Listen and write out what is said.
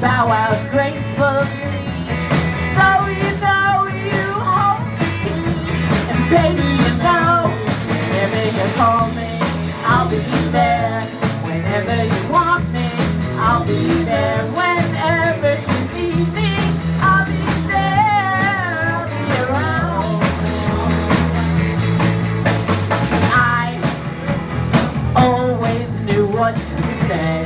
bow out gracefully. Though you know you hold the key, and baby, you know, whenever you call me, I'll be there. Whenever you want me, I'll be there. Whenever you need me, I'll be there. I'll be around. I always knew what to say,